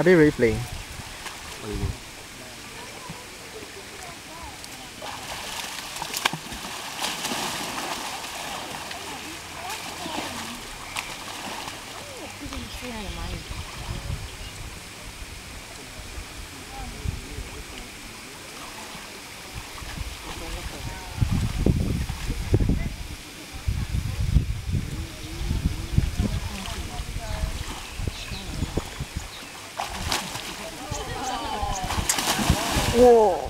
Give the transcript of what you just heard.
Are they really playing? 哇